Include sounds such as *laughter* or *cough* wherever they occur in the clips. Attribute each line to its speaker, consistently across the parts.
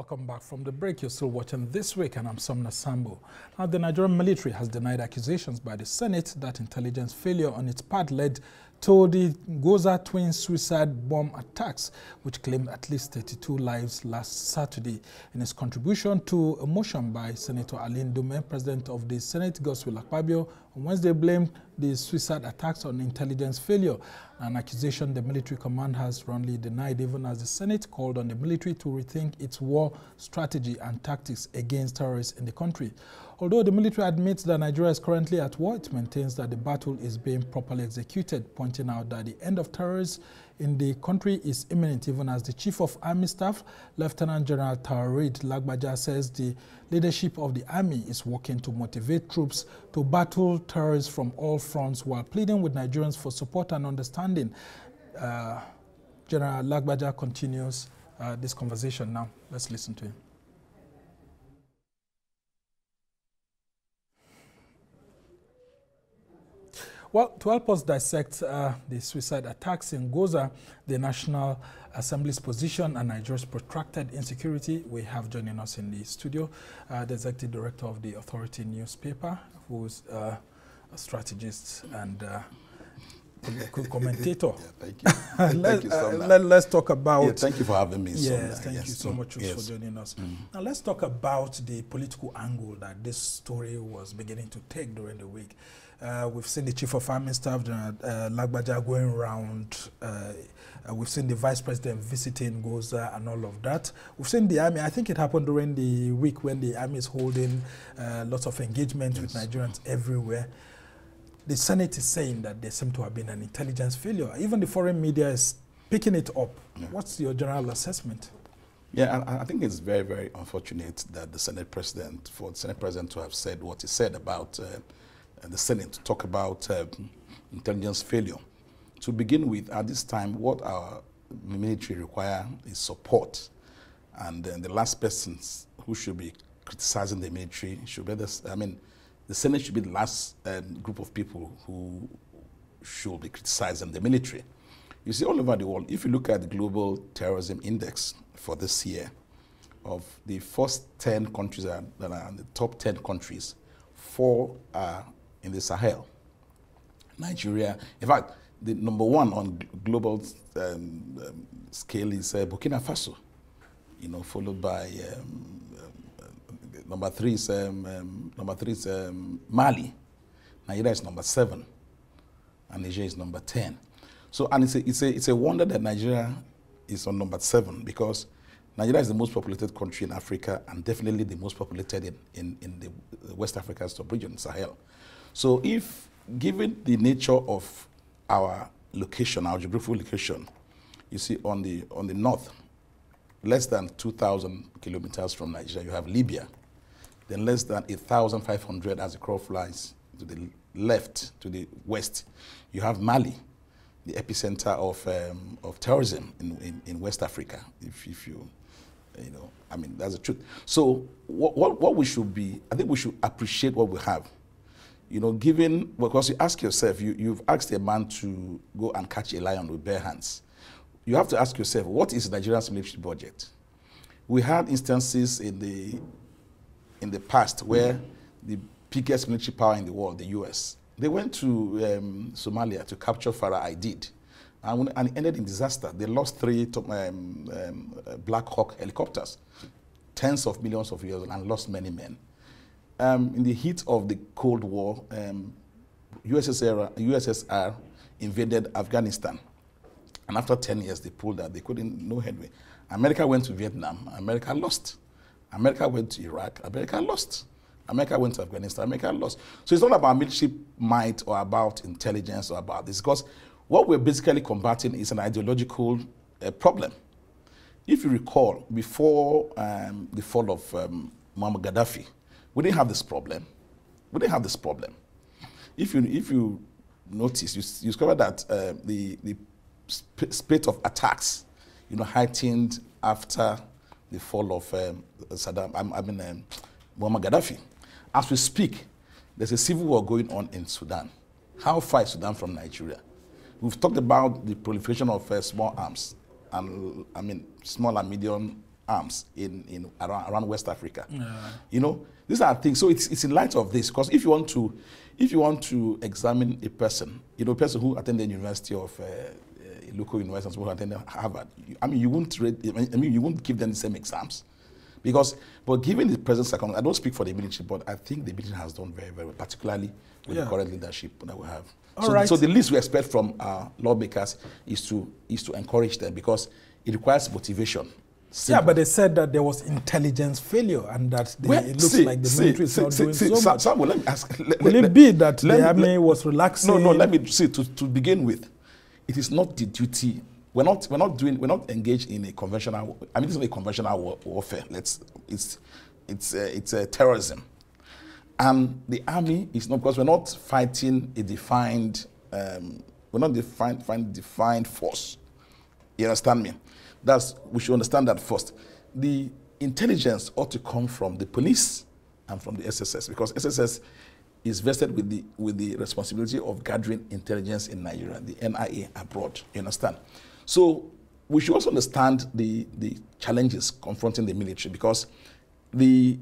Speaker 1: Welcome back from the break. You're still watching This Week, and I'm Somna Sambo. Now, the Nigerian military has denied accusations by the Senate that intelligence failure on its part led to the Gwoza twin suicide bomb attacks, which claimed at least 32 lives last Saturday. In his contribution to a motion by Senator Ali Ndume, president of the Senate, Godswill Akpabio, on Wednesday blamed the suicide attacks on intelligence failure, an accusation the military command has wrongly denied, even as the Senate called on the military to rethink its war strategy and tactics against terrorists in the country. Although the military admits that Nigeria is currently at war, it maintains that the battle is being properly executed, pointing out that the end of terrorists in the country is imminent, even as the Chief of Army Staff, Lieutenant General Taoreed Lagbaja, says the leadership of the Army is working to motivate troops to battle terrorists from all fronts while pleading with Nigerians for support and understanding. Uh, General Lagbaja continues uh, this conversation now. Let's listen to him. Well, to help us dissect uh, the suicide attacks in Gwoza, the National Assembly's position and Nigeria's protracted insecurity, we have joining us in the studio uh, the Executive Director of the Authority newspaper, who's uh, a strategist and uh, commentator.
Speaker 2: yeah, thank you. *laughs*
Speaker 1: let,
Speaker 2: thank you so
Speaker 1: uh, let, us talk about.
Speaker 2: Yeah, thank you for having me.
Speaker 1: Yes,
Speaker 2: Sonda.
Speaker 1: thank
Speaker 2: yes.
Speaker 1: you so much
Speaker 2: yes.
Speaker 1: for joining us.
Speaker 2: Mm.
Speaker 1: Now let's talk about the political angle that this story was beginning to take during the week. Uh, we've seen the chief of army staff, General uh, Lagbaja, going around. Uh, uh, we've seen the vice president visiting Gwoza and all of that. We've seen the army. I think it happened during the week when the army is holding uh, lots of engagement
Speaker 2: Yes.
Speaker 1: with Nigerians everywhere. The Senate is saying that there seemed to have been an intelligence failure. Even the foreign media is picking it up.
Speaker 2: Yeah.
Speaker 1: What's your general assessment?
Speaker 2: Yeah, I, I think it's very, very unfortunate that the Senate President, for the Senate President to have said what he said about uh, the Senate, to talk about uh, intelligence failure. To begin with, at this time, what our military require is support. And then the last persons who should be criticizing the military should be the, I mean, the Senate should be the last um, group of people who should be criticizing the military. You see, all over the world, if you look at the Global Terrorism Index for this year, of the first 10 countries that are, the top 10 countries, four are in the Sahel. Nigeria, in fact, the number one on global um, um, scale is uh, Burkina Faso, you know, followed by um, number three is um, um, number three is um, Mali. Nigeria is number seven, and Nigeria is number ten. So, and it's a, it's a it's a wonder that Nigeria is on number seven because Nigeria is the most populated country in Africa and definitely the most populated in, in, in the West African sub-region, Sahel. So if, given the nature of our location, our geographical location, you see on the, on the north, less than 2,000 kilometers from Nigeria, you have Libya. Then less than 1,500 as the crow flies to the left, to the west, you have Mali, the epicenter of, um, of terrorism in, in, in West Africa, if, if you, you know, I mean, that's the truth. So what, what, what we should be, I think we should appreciate what we have. You know, given, because you ask yourself, you, you've asked a man to go and catch a lion with bare hands. You have to ask yourself, what is Nigeria's military budget? We had instances in the, in the past where the biggest military power in the world, the US, they went to um, Somalia to capture Farah Aidid. And, and it ended in disaster. They lost three um, um, Black Hawk helicopters, tens of millions of euros, and lost many men. Um, in the heat of the Cold War, um, USSR, USSR invaded Afghanistan. And after 10 years, they pulled out. They couldn't, no headway. America went to Vietnam. America lost. America went to Iraq. America lost. America went to Afghanistan. America lost. So it's not about military might or about intelligence or about this, because what we're basically combating is an ideological uh, problem. If you recall, before um, the fall of um, Muammar Gaddafi, we didn't have this problem. We didn't have this problem. If you, if you notice, you, you discover that uh, the, the sp- spate of attacks, you know, heightened after the fall of um, Saddam, I, I mean, um, Muammar Gaddafi. As we speak, there's a civil war going on in Sudan. How far is Sudan from Nigeria? We've talked about the proliferation of uh, small arms, and I mean, small and medium arms in, in around, around West Africa. Yeah. You know, these are things. So it's, it's in light of this, because if you want to, if you want to examine a person, you know, a person who attended the University of uh, local university, who attended Harvard, I mean, you won't read, I mean, you wouldn't give them the same exams. Because, but given the present circumstances, I don't speak for the military, but I think the military has done very, very well, particularly with yeah. the current leadership that we have. All so, right. so the least we expect from our lawmakers is to is to encourage them because it requires motivation.
Speaker 1: Simple. Yeah, but they said that there was intelligence failure and that they, well, it looks see, like the see, military is not doing see, so much.
Speaker 2: Samuel, let me ask. Let,
Speaker 1: Will let, it be that the army was relaxing?
Speaker 2: No, no. Let me see. To, to begin with, it is not the duty. We're not. We're not doing. We're not engaged in a conventional. I mean, it's not a conventional war, warfare. Let's. It's. It's. Uh, it's uh, terrorism, and the army is not because we're not fighting a defined. Um, we're not defined. Find defined force. You understand me? That's, we should understand that first. The intelligence ought to come from the police and from the SSS because SSS is vested with the, with the responsibility of gathering intelligence in Nigeria, the NIA abroad. You understand? So we should also understand the, the challenges confronting the military because the,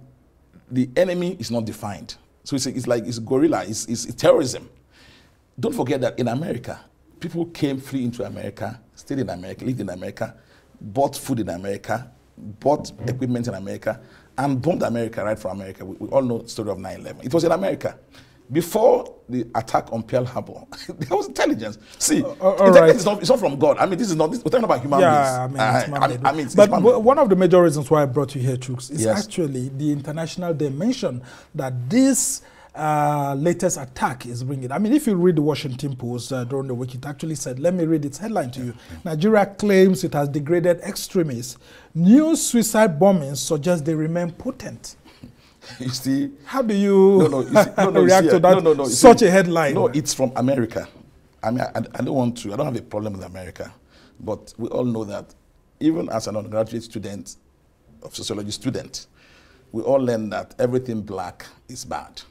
Speaker 2: the enemy is not defined. So it's, it's like it's guerrilla, it's, it's, terrorism. Don't forget that in America, people came free into America, stayed in America, lived in America, bought food in America, bought equipment in America, and bombed America right from America. We, we all know the story of 9 11. It was in America. Before the attack on Pearl Harbor, *laughs* there was intelligence. See, uh, intelligence right. is not, it's not from God. I mean, this is not, this, we're talking about human
Speaker 1: yeah, beings. I mean, uh, I mean, I mean but one of the major reasons why I brought you here, Chooks, is yes. actually the international dimension that this uh, latest attack is bringing. I mean, if you read the Washington Post uh, during the week, it actually said, let me read its headline to you. Nigeria claims it has degraded extremists. New suicide bombings suggest they remain potent. *laughs*
Speaker 2: You see,
Speaker 1: how do you, no, no, you see, no, *laughs* react see, to that? No, no, no, such
Speaker 2: see,
Speaker 1: a headline.
Speaker 2: No, it's from America. I mean, I, I don't want to. I don't have a problem with America, but we all know that even as an undergraduate student, of sociology student, we all learn that everything black is bad.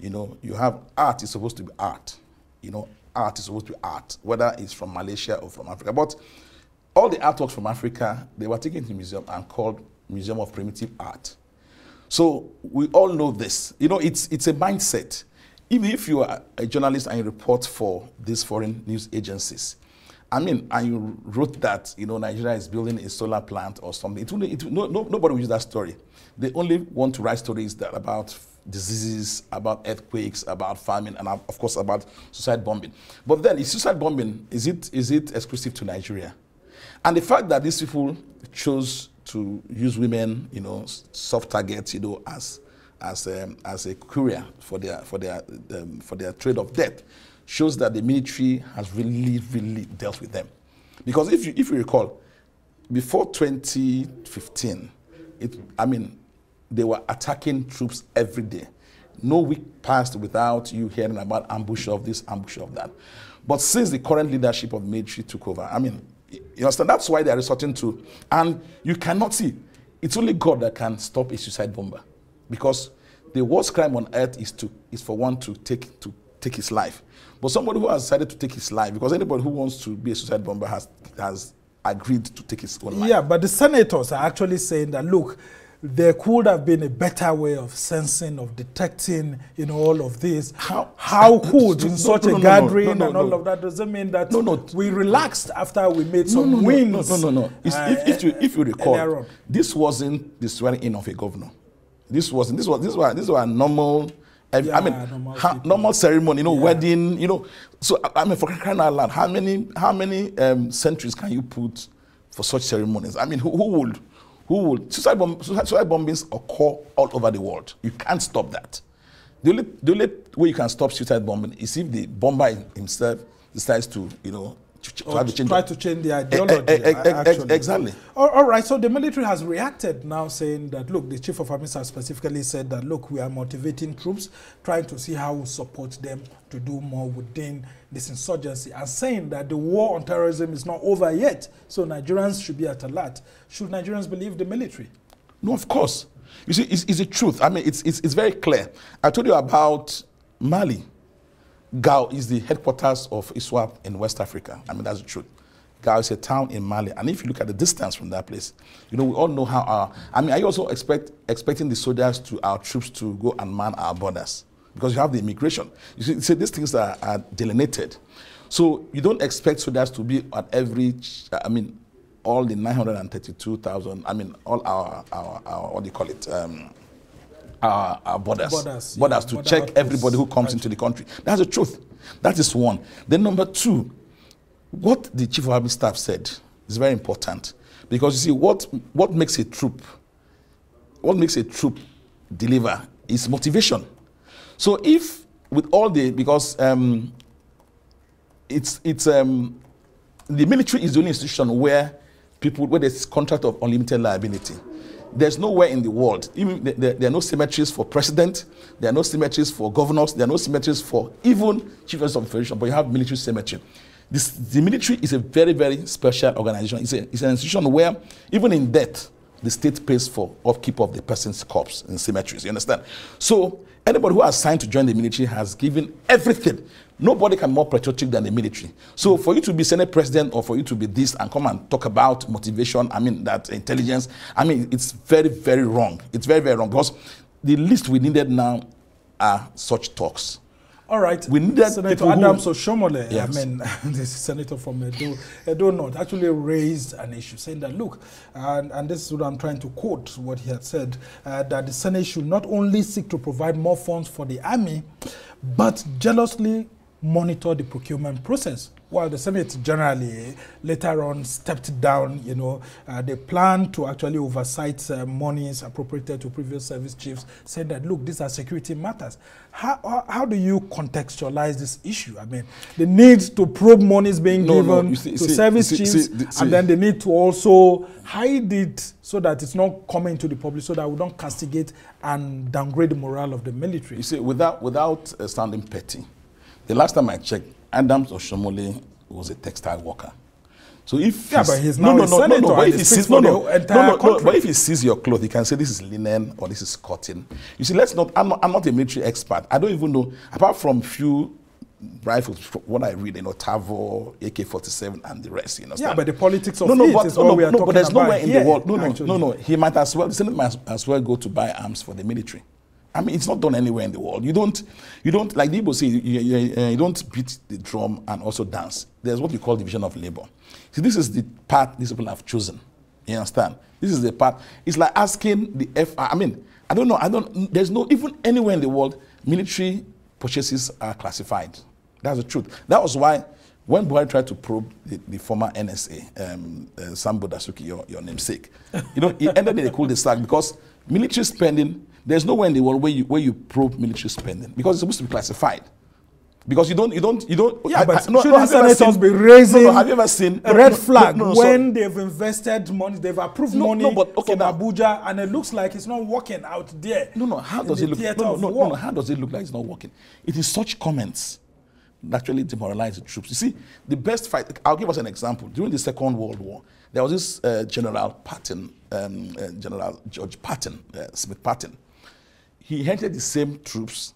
Speaker 2: You know, you have art is supposed to be art. You know, art is supposed to be art, whether it's from Malaysia or from Africa. But all the artworks from Africa, they were taken to museum and called Museum of Primitive Art. So we all know this. You know, it's, it's a mindset. Even if you are a journalist and you report for these foreign news agencies, I mean, and you wrote that, you know, Nigeria is building a solar plant or something, it, it, no, no, nobody will use that story. They only want to write stories that about diseases, about earthquakes, about famine, and of course about suicide bombing. But then, is suicide bombing, is it, is it exclusive to Nigeria? And the fact that these people chose to use women, you know, soft targets, you know, as, as, um, as a courier for their, for, their, um, for their trade of death shows that the military has really, really dealt with them. Because if you, if you recall, before 2015, it, I mean, they were attacking troops every day. No week passed without you hearing about ambush of this, ambush of that. But since the current leadership of military took over, I mean, you understand? That's why they are resorting to, and you cannot see. It's only God that can stop a suicide bomber, because the worst crime on earth is to is for one to take to take his life. But somebody who has decided to take his life, because anybody who wants to be a suicide bomber has has agreed to take his own life.
Speaker 1: Yeah, but the senators are actually saying that look, there could have been a better way of sensing, of detecting, you know, all of this. How, how *laughs* could in no, such no, no, a gathering and all of that doesn't mean that no, no. we relaxed after we made some wins.
Speaker 2: No, no, no, no. Uh, if, if, you, if you recall, this wasn't the swearing in of a governor. This wasn't. This was. This was. This was a normal. Yeah, I mean, normal, ha, normal, ceremony, you know, yeah. wedding, you know. So I mean, for crying out loud, how many, how many um, centuries can you put for such ceremonies? I mean, who, who would, who will suicide, bomb, suicide bombings occur all over the world. You can't stop that. The only, the only way you can stop suicide bombing is if the bomber himself decides to, you know, to,
Speaker 1: to have change. Try to change the eh, eh, eh, ideology. E e e
Speaker 2: exactly.
Speaker 1: All, all right. So the military has reacted now, saying that look, the chief of army has specifically said that look, we are motivating troops, trying to see how we support them to do more within this insurgency and saying that the war on terrorism is not over yet. So Nigerians should be at alert. Should Nigerians believe the military?
Speaker 2: No, of course. You see, it's, it's the truth. I mean, it's, it's, it's very clear. I told you about Mali. Gao is the headquarters of ISWAP in West Africa. I mean, that's the truth. Gao is a town in Mali, and if you look at the distance from that place, you know we all know how our. I mean, are you also expect expecting the soldiers to our troops to go and man our borders because you have the immigration. You see, see these things are, are delineated, so you don't expect soldiers to be at every. I mean, all the 932,000. I mean, all our, our, our what do you call it? Um, our, our borders,
Speaker 1: Borders,
Speaker 2: borders
Speaker 1: yeah,
Speaker 2: to
Speaker 1: border
Speaker 2: check
Speaker 1: outposts.
Speaker 2: everybody who comes
Speaker 1: Right.
Speaker 2: into the country. That's the truth. That is one. Then number two, what the chief of army staff said is very important because you see what what makes a troop, what makes a troop deliver is motivation. So if with all the because um, it's it's um, the military is the only institution where people where there's contract of unlimited liability. There's nowhere in the world, even there, are no cemeteries for president, there are no cemeteries for governors, there are no cemeteries for even chief of the federation, but you have military cemetery. This, the military is a very, very special organization. It's, a, it's an institution where, even in death, the state pays for upkeep of the person's corpse in cemeteries. You understand? So anybody who has signed to join the military has given everything. Nobody can be more patriotic than the military. So for you to be Senate president or for you to be this and come and talk about motivation, I mean that intelligence, I mean it's very, very wrong. It's very, very wrong because the least we needed now are such talks.
Speaker 1: All right.
Speaker 2: We needed
Speaker 1: Senator
Speaker 2: people who-
Speaker 1: Adams Oshiomhole,
Speaker 2: Yes.
Speaker 1: I mean, *laughs* this senator from Edo, Edo North, actually raised an issue saying that, look, and, and this is what I'm trying to quote what he had said, uh, that the Senate should not only seek to provide more funds for the army, but jealously monitor the procurement process. While the Senate generally eh, later on stepped down, you know, uh, they plan to actually oversight uh, monies appropriated to previous service chiefs, saying that, look, these are security matters. How, how, how do you contextualize this issue? I mean, the need to probe monies being
Speaker 2: No, no,
Speaker 1: given
Speaker 2: you see-
Speaker 1: to
Speaker 2: see-
Speaker 1: service
Speaker 2: see-
Speaker 1: chiefs,
Speaker 2: the-
Speaker 1: and then they need to also hide it so that it's not coming to the public, so that we don't castigate and downgrade the morale of the military.
Speaker 2: You see, without without uh, sounding petty, the last time I checked, Adams Oshiomhole was a textile worker. So if
Speaker 1: Yeah,
Speaker 2: he's-
Speaker 1: but he's now a senator
Speaker 2: but if
Speaker 1: he
Speaker 2: sees no, no, no, no, no, but if he sees your cloth, he can say this is linen or this is cotton. You see, let's not. I'm not, I'm not a military expert. I don't even know apart from few rifles. What I read, you know, Tavor, AK-47, and the rest. You know.
Speaker 1: Yeah, but the politics of
Speaker 2: no, no,
Speaker 1: it
Speaker 2: but,
Speaker 1: is
Speaker 2: no,
Speaker 1: what
Speaker 2: no,
Speaker 1: we are
Speaker 2: no,
Speaker 1: talking
Speaker 2: but there's
Speaker 1: about
Speaker 2: nowhere in
Speaker 1: here,
Speaker 2: the world. No, no,
Speaker 1: actually.
Speaker 2: no, no. He might as well. The Senate might as well go to buy arms for the military. I mean, it's not done anywhere in the world. You don't, you don't like the say. You, you, you, you don't beat the drum and also dance. There's what we call division of labor. See, this is the path these people have chosen. You understand? This is the path. It's like asking the F. I mean, I don't know. I don't. There's no even anywhere in the world military purchases are classified. That's the truth. That was why when Buhari tried to probe the, the former NSA, um, uh, Sambo Dasuki, your, your namesake, you know, he ended in a cul-de-sac because military spending, there's nowhere in the world where you, where you probe military spending because it's supposed to be classified. Because you don't, you don't, you don't.
Speaker 1: Yeah, but
Speaker 2: no,
Speaker 1: shouldn't
Speaker 2: have you ever
Speaker 1: senators
Speaker 2: seen-
Speaker 1: be raising
Speaker 2: No, no, have you ever seen
Speaker 1: a red
Speaker 2: no,
Speaker 1: flag
Speaker 2: no, no, sorry.
Speaker 1: when they've invested money, they've approved
Speaker 2: No,
Speaker 1: money
Speaker 2: no, but okay,
Speaker 1: from
Speaker 2: now-
Speaker 1: Abuja, and it looks like it's not working out there.
Speaker 2: No, no. How does it look? No, no, no, no, no. How does it look like it's not working? It is such comments that actually demoralize the troops. You see, the best fight. I'll give us an example. During the Second World War, there was this uh, General Patton, um, uh, General George Patton, uh, Smith Patton. He inherited the same troops,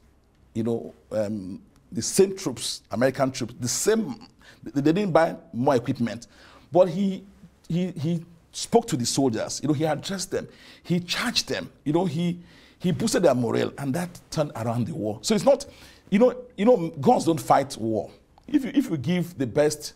Speaker 2: you know, um, the same troops, American troops, the same. They didn't buy more equipment, but he he he spoke to the soldiers. You know, he addressed them, he charged them. You know, he he boosted their morale, and that turned around the war. So it's not, you know, you know, guns don't fight war. If you if you give the best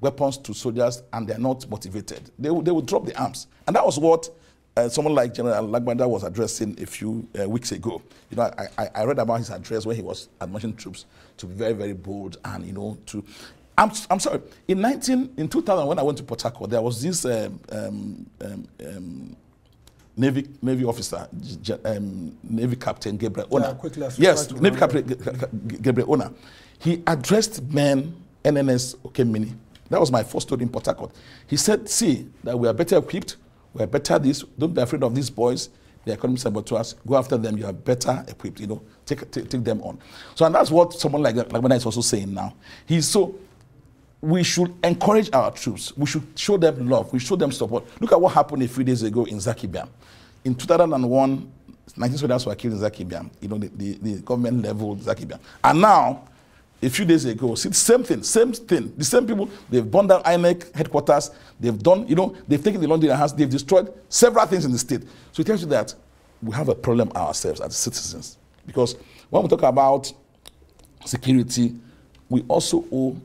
Speaker 2: weapons to soldiers and they're not motivated, they will, they will drop the arms. And that was what uh, someone like General Lagbaja was addressing a few uh, weeks ago. You know, I, I, I read about his address where he was admonishing troops to be very, very bold and, you know, to. I'm, I'm sorry. In 19, in 2000, when I went to Port Harcourt, there was this um, um, um, um, Navy Navy officer, um, Navy Captain Gabriel Ona.
Speaker 1: Yeah,
Speaker 2: yes, Navy Captain Gabriel Ona. He addressed men, NNS Okemini. That was my first story in Port Harcourt. He said, see, that we are better equipped, we are better this, don't be afraid of these boys, the economic saboteurs, go after them, you are better equipped, you know, take, take, take them on. So, and that's what someone like, Bernard is also saying now. He's so, we should encourage our troops. We should show them love. We show them support. Look at what happened a few days ago in Zakibiam. In 2001, 19 soldiers were killed in Zakibiam. You know, the, the, the government leveled Zakibiam. And now, a few days ago. See, same thing, same thing. The same people, they've burned down INEC headquarters. They've done, you know, they've taken the London house. They've destroyed several things in the state. So it tells you that we have a problem ourselves as citizens. Because when we talk about security, we also owe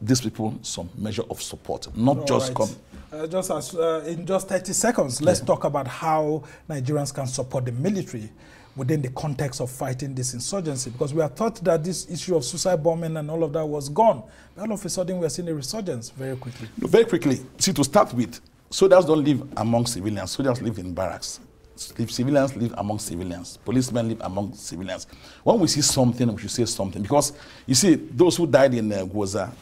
Speaker 2: these people some measure of support, not
Speaker 1: All
Speaker 2: just
Speaker 1: right.
Speaker 2: come.
Speaker 1: Uh, just as uh, in just 30 seconds, let's talk about how Nigerians can support the military within the context of fighting this insurgency. Because we are thought that this issue of suicide bombing and all of that was gone. But all of a sudden, we are seeing a resurgence very quickly.
Speaker 2: No, Very quickly, see, to start with, soldiers don't live among civilians. Soldiers live in barracks. Civilians live among civilians. Policemen live among civilians. When we see something, we should say something. Because, you see, those who died in uh, Gwoza,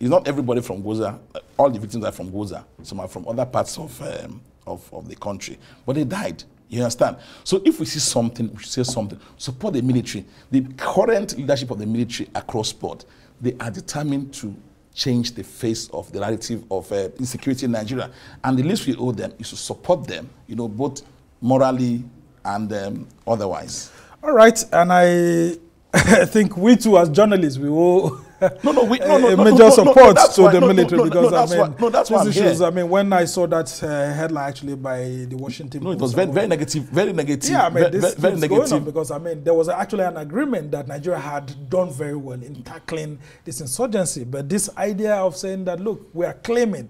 Speaker 2: it's not everybody from Gwoza. Uh, All the victims are from Gwoza. Some are from other parts of, um, of, of the country. But they died. You understand? So if we see something, we should say something. Support the military. The current leadership of the military across board, they are determined to change the face of the narrative of uh, insecurity in Nigeria. And the least we owe them is to support them, you know, both morally and um, otherwise.
Speaker 1: All right, and I, I *laughs* think we too, as journalists, we owe *laughs*
Speaker 2: No, no, we- no, no,
Speaker 1: a *laughs*
Speaker 2: no,
Speaker 1: major
Speaker 2: no, no, no,
Speaker 1: support
Speaker 2: that's
Speaker 1: to
Speaker 2: why-
Speaker 1: the military
Speaker 2: no, no,
Speaker 1: because
Speaker 2: that's
Speaker 1: I mean,
Speaker 2: why- no, that's
Speaker 1: these issues. I mean, when I saw that uh, headline actually by the Washington
Speaker 2: No, it was very, very negative, very negative.
Speaker 1: Yeah, I mean, this
Speaker 2: ve- very
Speaker 1: keeps going on
Speaker 2: negative.
Speaker 1: because I mean, there was actually an agreement that Nigeria had done very well in tackling this insurgency. But this idea of saying that, look, we are claiming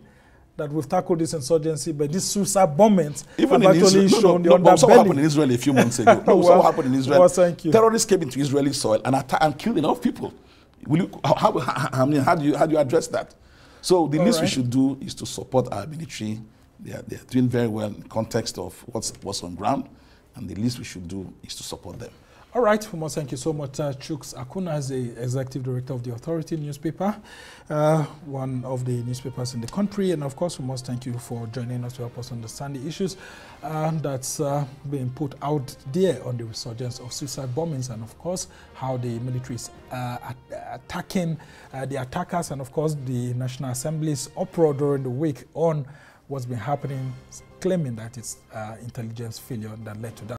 Speaker 1: that we've tackled this insurgency, but these suicide bombings
Speaker 2: Even
Speaker 1: have
Speaker 2: in
Speaker 1: actually
Speaker 2: Israel,
Speaker 1: shown
Speaker 2: no, no,
Speaker 1: the
Speaker 2: no, something happened in
Speaker 1: underbelly.
Speaker 2: Israel a few months ago. No, *laughs*
Speaker 1: Well,
Speaker 2: something happened in Israel.
Speaker 1: well, thank you.
Speaker 2: Terrorists came into Israeli soil and attacked and killed enough people. Will you, how, how, how, I mean, how do you how do you address that? So the
Speaker 1: All
Speaker 2: least we should do is to support our military. They are, they are doing very well in context of what's what's on ground, and the least we should do is to support them.
Speaker 1: All right, we must thank you so much, uh, Chuks Akunna, as the executive director of the Authority newspaper, uh, one of the newspapers in the country. And of course, we must thank you for joining us to help us understand the issues uh, that's uh, being put out there on the resurgence of suicide bombings, and of course, how the military is uh, attacking uh, the attackers, and of course, the National Assembly's uproar during the week on what's been happening, claiming that it's uh, intelligence failure that led to that.